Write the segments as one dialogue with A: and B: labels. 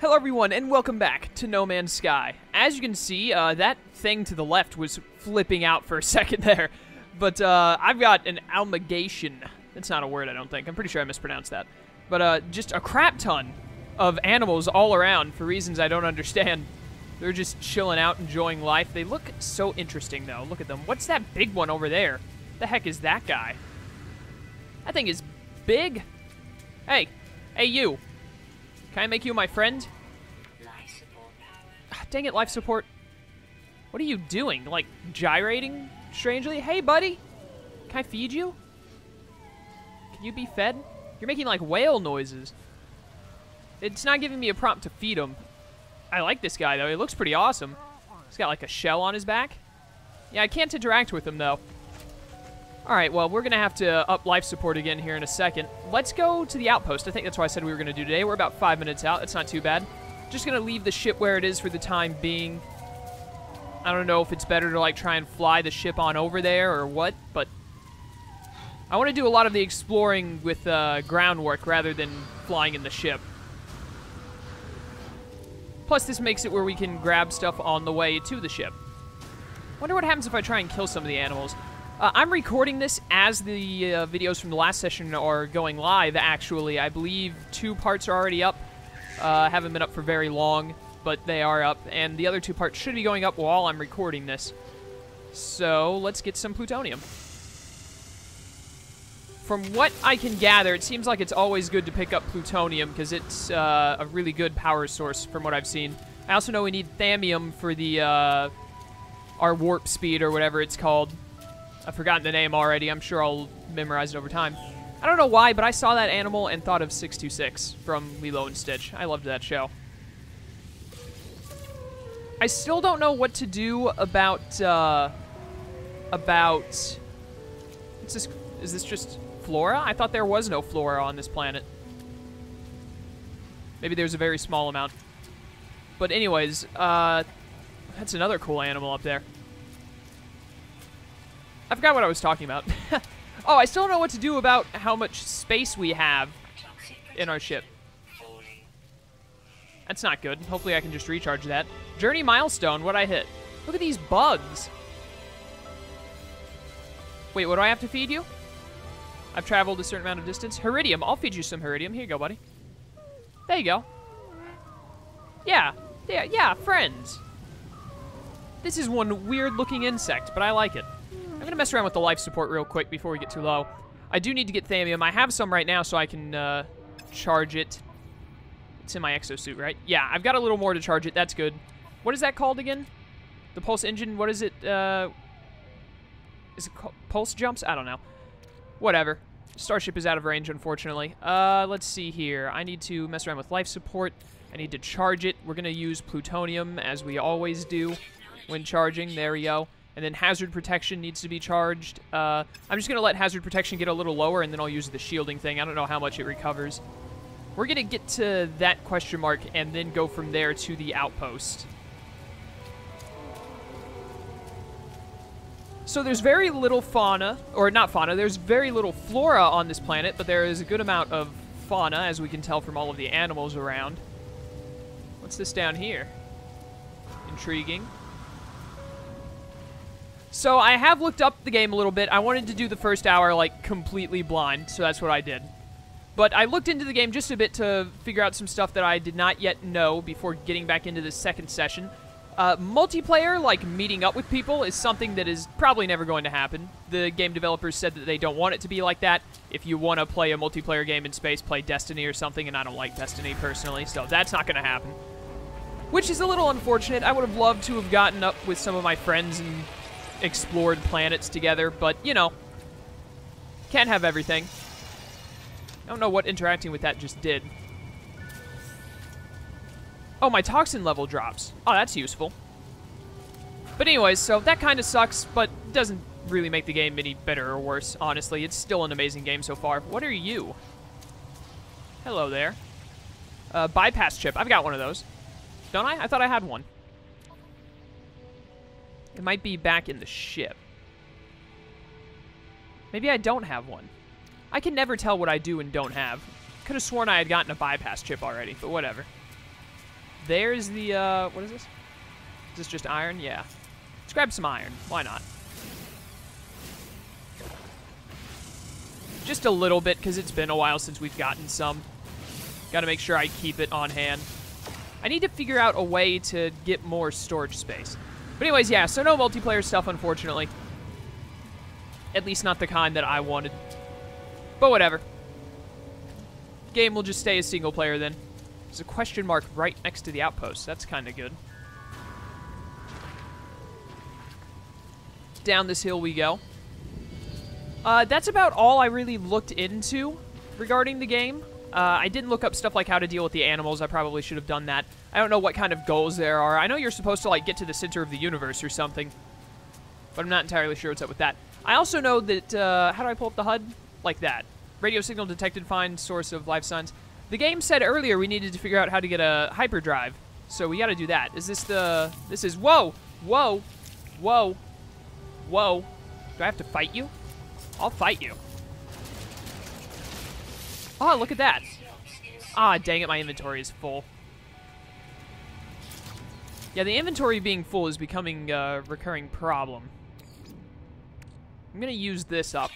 A: Hello everyone and welcome back to No Man's Sky. As you can see, uh, that thing to the left was flipping out for a second there. But uh, I've got an almigation. That's not a word, I don't think. I'm pretty sure I mispronounced that. But uh, just a crap ton of animals all around for reasons I don't understand. They're just chilling out, enjoying life. They look so interesting, though. Look at them. What's that big one over there? The heck is that guy? That thing is big. Hey, hey you. Can I make you my friend? Ah, dang it, life support. What are you doing? Like, gyrating strangely? Hey, buddy. Can I feed you? Can you be fed? You're making, like, whale noises. It's not giving me a prompt to feed him. I like this guy, though. He looks pretty awesome. He's got, like, a shell on his back. Yeah, I can't interact with him, though. Alright, well, we're going to have to up life support again here in a second. Let's go to the outpost. I think that's what I said we were going to do today. We're about five minutes out. That's not too bad. Just going to leave the ship where it is for the time being. I don't know if it's better to, like, try and fly the ship on over there or what, but I want to do a lot of the exploring with uh, groundwork rather than flying in the ship. Plus, this makes it where we can grab stuff on the way to the ship. Wonder what happens if I try and kill some of the animals. Uh, I'm recording this as the uh, videos from the last session are going live, actually. I believe two parts are already up. Uh, haven't been up for very long, but they are up. And the other two parts should be going up while I'm recording this. So, let's get some plutonium. From what I can gather, it seems like it's always good to pick up plutonium because it's uh, a really good power source from what I've seen. I also know we need thamium for the uh, our warp speed or whatever it's called. I've forgotten the name already. I'm sure I'll memorize it over time. I don't know why, but I saw that animal and thought of 626 from Lilo and Stitch. I loved that show. I still don't know what to do about, uh, about, what's this, is this just flora? I thought there was no flora on this planet. Maybe there's a very small amount. But anyways, uh, that's another cool animal up there. I forgot what I was talking about. oh, I still don't know what to do about how much space we have in our ship. That's not good. Hopefully I can just recharge that. Journey milestone, what I hit. Look at these bugs. Wait, what do I have to feed you? I've traveled a certain amount of distance. Heridium. I'll feed you some Heridium. Here you go, buddy. There you go. Yeah. Yeah, yeah, friends. This is one weird-looking insect, but I like it. Going to mess around with the life support real quick before we get too low. I do need to get thamium. I have some right now, so I can uh, charge it. It's in my exosuit, right? Yeah, I've got a little more to charge it. That's good. What is that called again? The pulse engine? What is it? Uh, is it pulse jumps? I don't know. Whatever. Starship is out of range, unfortunately. Uh, let's see here. I need to mess around with life support. I need to charge it. We're going to use plutonium, as we always do when charging. There we go. And then hazard protection needs to be charged. Uh, I'm just going to let hazard protection get a little lower, and then I'll use the shielding thing. I don't know how much it recovers. We're going to get to that question mark and then go from there to the outpost. So there's very little fauna, or not fauna, there's very little flora on this planet, but there is a good amount of fauna, as we can tell from all of the animals around. What's this down here? Intriguing. So I have looked up the game a little bit. I wanted to do the first hour, like, completely blind, so that's what I did. But I looked into the game just a bit to figure out some stuff that I did not yet know before getting back into the second session. Uh, multiplayer, like meeting up with people, is something that is probably never going to happen. The game developers said that they don't want it to be like that. If you want to play a multiplayer game in space, play Destiny or something, and I don't like Destiny personally, so that's not going to happen. Which is a little unfortunate. I would have loved to have gotten up with some of my friends and explored planets together, but, you know, can't have everything. I don't know what interacting with that just did. Oh, my toxin level drops. Oh, that's useful. But anyways, so that kind of sucks, but doesn't really make the game any better or worse, honestly. It's still an amazing game so far. What are you? Hello there. Uh, bypass chip. I've got one of those. Don't I? I thought I had one. It might be back in the ship. Maybe I don't have one. I can never tell what I do and don't have. Could have sworn I had gotten a bypass chip already, but whatever. There's the, uh, what is this? Is this just iron? Yeah. Let's grab some iron. Why not? Just a little bit, because it's been a while since we've gotten some. Got to make sure I keep it on hand. I need to figure out a way to get more storage space. But anyways, yeah, so no multiplayer stuff, unfortunately. At least not the kind that I wanted. But whatever. Game will just stay a single player then. There's a question mark right next to the outpost. That's kind of good. Down this hill we go. Uh, that's about all I really looked into regarding the game. Uh, I didn't look up stuff like how to deal with the animals. I probably should have done that. I don't know what kind of goals there are. I know you're supposed to, like, get to the center of the universe or something. But I'm not entirely sure what's up with that. I also know that, uh, how do I pull up the HUD? Like that. Radio signal detected, find source of life signs. The game said earlier we needed to figure out how to get a hyperdrive. So we gotta do that. Is this the... This is... Whoa! Whoa! Whoa! Whoa! Do I have to fight you? I'll fight you. Oh, look at that. Ah, dang it, my inventory is full. Yeah, the inventory being full is becoming a recurring problem. I'm going to use this up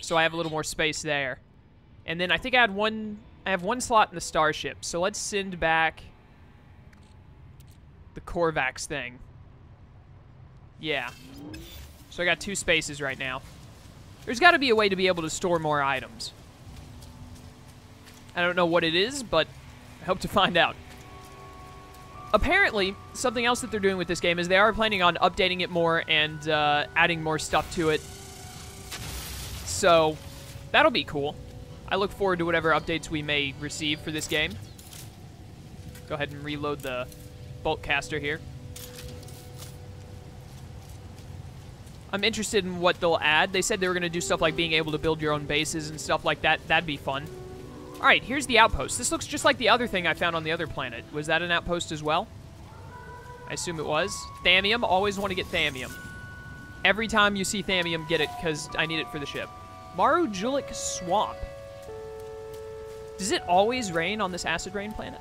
A: so I have a little more space there. And then I think I had one I have one slot in the starship. So let's send back the Korvax thing. Yeah. So I got two spaces right now. There's got to be a way to be able to store more items. I don't know what it is, but I hope to find out. Apparently, something else that they're doing with this game is they are planning on updating it more and uh, adding more stuff to it. So, that'll be cool. I look forward to whatever updates we may receive for this game. Go ahead and reload the bolt caster here. I'm interested in what they'll add. They said they were going to do stuff like being able to build your own bases and stuff like that. That'd be fun. All right, here's the outpost. This looks just like the other thing I found on the other planet. Was that an outpost as well? I assume it was. Thamium. Always want to get Thamium. Every time you see Thamium, get it, because I need it for the ship. Marujulik Swamp. Does it always rain on this acid rain planet?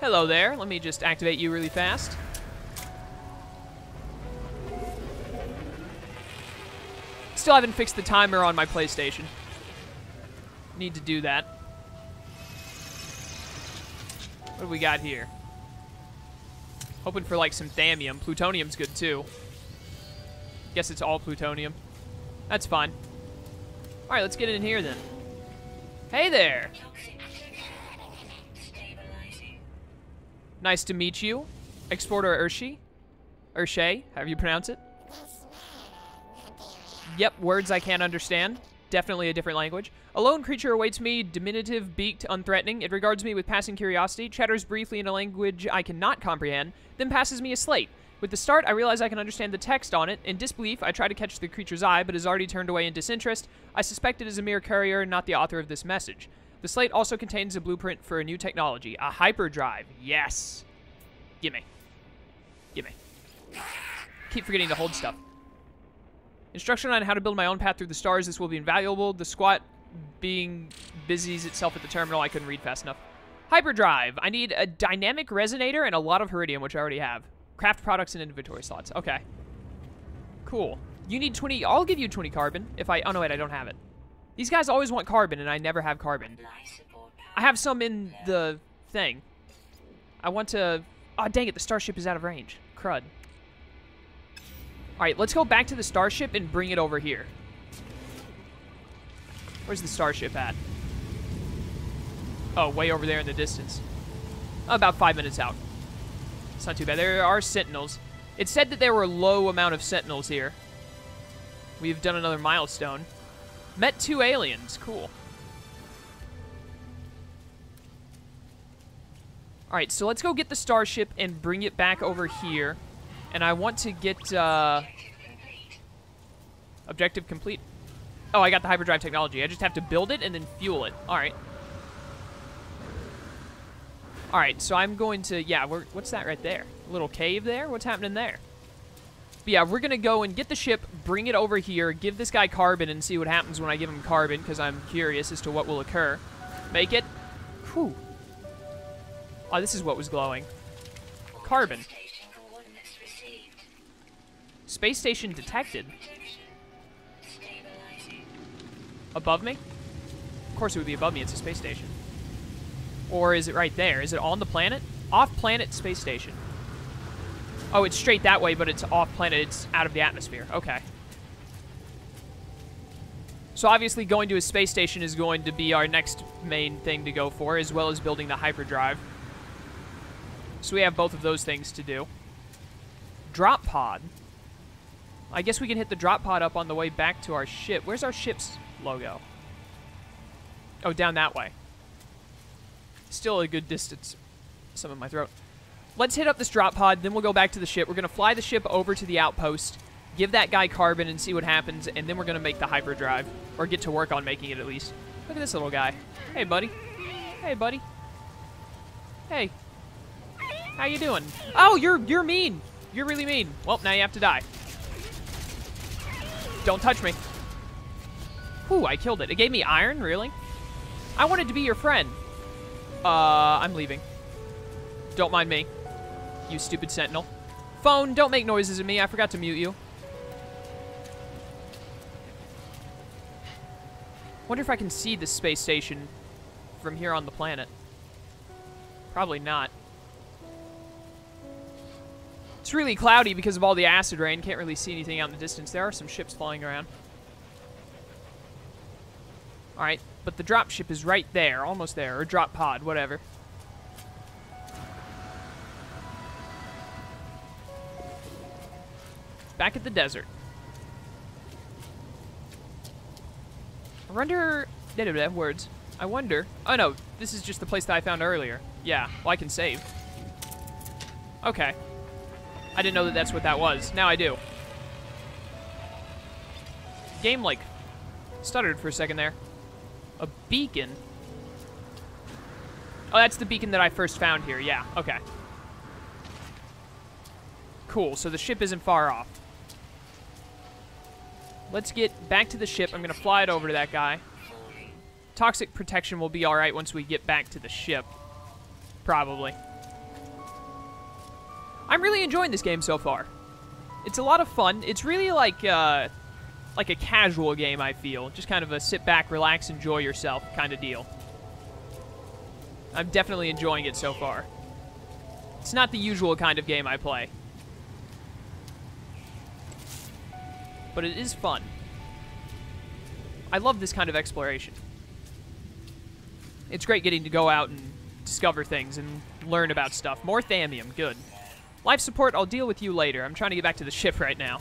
A: Hello there. Let me just activate you really fast. Still haven't fixed the timer on my PlayStation. Need to do that. What do we got here? Hoping for like some thamium. Plutonium's good too. Guess it's all plutonium. That's fine. Alright, let's get in here then. Hey there! Nice to meet you. Exporter Urshi. Urshay, however you pronounce it. Yep, words I can't understand. Definitely a different language. A lone creature awaits me, diminutive, beaked, unthreatening. It regards me with passing curiosity, chatters briefly in a language I cannot comprehend, then passes me a slate. With the start, I realize I can understand the text on it. In disbelief, I try to catch the creature's eye, but is already turned away in disinterest. I suspect it is a mere courier, not the author of this message. The slate also contains a blueprint for a new technology, a hyperdrive. Yes. Gimme. Gimme. Keep forgetting to hold stuff. Instruction on how to build my own path through the stars. This will be invaluable. The squat being busies itself at the terminal. I couldn't read fast enough. Hyperdrive. I need a dynamic resonator and a lot of Heridium, which I already have. Craft products and inventory slots. Okay. Cool. You need 20. I'll give you 20 carbon if I... Oh, no, wait. I don't have it. These guys always want carbon, and I never have carbon. I have some in the thing. I want to... Oh, dang it. The starship is out of range. Crud. All right, let's go back to the starship and bring it over here. Where's the starship at? Oh, way over there in the distance. About five minutes out. It's not too bad. There are sentinels. It said that there were a low amount of sentinels here. We've done another milestone. Met two aliens. Cool. All right, so let's go get the starship and bring it back over here. And I want to get, uh... Objective complete. Oh, I got the hyperdrive technology. I just have to build it and then fuel it. All right. All right, so I'm going to, yeah, we're, what's that right there? A little cave there? What's happening there? But yeah, we're going to go and get the ship, bring it over here, give this guy carbon and see what happens when I give him carbon, because I'm curious as to what will occur. Make it. Whew. Oh, this is what was glowing. Carbon. Space station detected. Above me? Of course it would be above me, it's a space station. Or is it right there? Is it on the planet? Off-planet space station. Oh, it's straight that way, but it's off-planet. It's out of the atmosphere. Okay. So obviously going to a space station is going to be our next main thing to go for, as well as building the hyperdrive. So we have both of those things to do. Drop pod. I guess we can hit the drop pod up on the way back to our ship. Where's our ship's logo? Oh, down that way. Still a good distance. Some in my throat. Let's hit up this drop pod, then we'll go back to the ship. We're going to fly the ship over to the outpost, give that guy carbon and see what happens, and then we're going to make the hyperdrive. Or get to work on making it at least. Look at this little guy. Hey, buddy. Hey, buddy. Hey. How you doing? Oh, you're you're mean. You're really mean. Well, now you have to die. Don't touch me. Ooh, I killed it. It gave me iron? Really? I wanted to be your friend. Uh, I'm leaving. Don't mind me. You stupid sentinel. Phone, don't make noises at me. I forgot to mute you. Wonder if I can see the space station from here on the planet. Probably not. It's really cloudy because of all the acid rain. Can't really see anything out in the distance. There are some ships flying around. Alright, but the drop ship is right there. Almost there. Or drop pod, whatever. Back at the desert. I wonder... Words. I wonder... Oh, no. This is just the place that I found earlier. Yeah. Well, I can save. Okay. I didn't know that that's what that was. Now I do. Game, like, stuttered for a second there. A beacon? Oh, that's the beacon that I first found here. Yeah, okay. Cool, so the ship isn't far off. Let's get back to the ship. I'm going to fly it over to that guy. Toxic protection will be alright once we get back to the ship. Probably. I'm really enjoying this game so far. It's a lot of fun. It's really like uh, like a casual game, I feel. Just kind of a sit back, relax, enjoy yourself kind of deal. I'm definitely enjoying it so far. It's not the usual kind of game I play. But it is fun. I love this kind of exploration. It's great getting to go out and discover things and learn about stuff. More Thamium, good. Life support, I'll deal with you later. I'm trying to get back to the ship right now.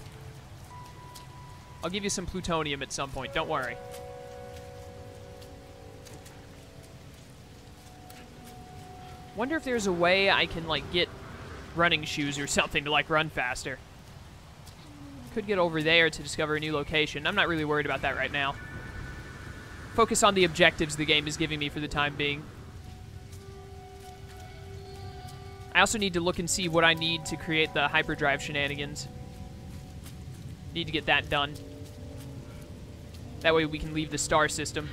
A: I'll give you some plutonium at some point, don't worry. Wonder if there's a way I can, like, get running shoes or something to, like, run faster. Could get over there to discover a new location. I'm not really worried about that right now. Focus on the objectives the game is giving me for the time being. I also need to look and see what I need to create the hyperdrive shenanigans. Need to get that done. That way we can leave the star system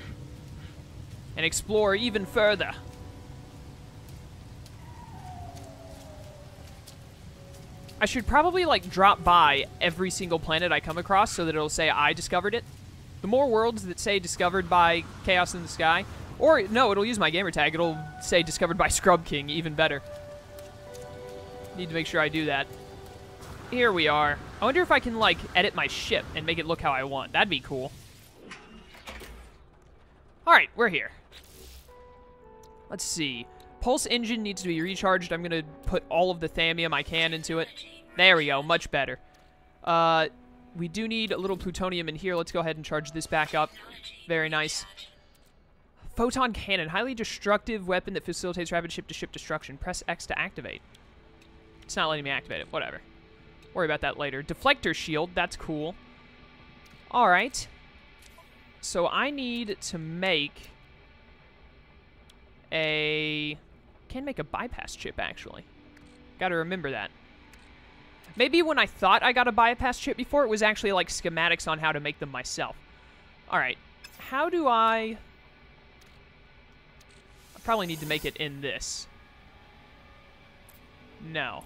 A: and explore even further. I should probably like drop by every single planet I come across so that it'll say I discovered it. The more worlds that say discovered by Chaos in the Sky, or no, it'll use my gamertag. It'll say discovered by Scrub King, even better. Need to make sure I do that. Here we are. I wonder if I can, like, edit my ship and make it look how I want. That'd be cool. Alright, we're here. Let's see. Pulse engine needs to be recharged. I'm going to put all of the thamium I can into it. There we go. Much better. Uh, we do need a little plutonium in here. Let's go ahead and charge this back up. Very nice. Photon cannon. Highly destructive weapon that facilitates rapid ship-to-ship -ship destruction. Press X to activate. It's not letting me activate it. Whatever. Worry about that later. Deflector shield. That's cool. All right. So I need to make a... Can make a bypass chip, actually. Got to remember that. Maybe when I thought I got a bypass chip before, it was actually like schematics on how to make them myself. All right. How do I... I probably need to make it in this. No.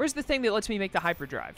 A: Where's the thing that lets me make the hyperdrive?